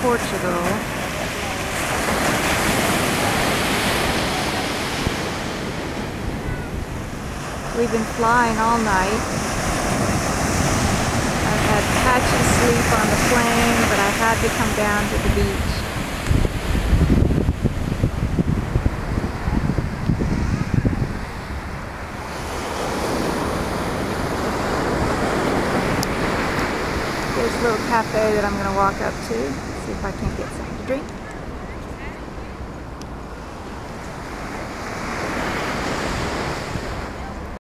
Portugal. We've been flying all night. I've had patchy sleep on the plane, but I had to come down to the beach. There's a little cafe that I'm going to walk up to, see if I can't get something to drink.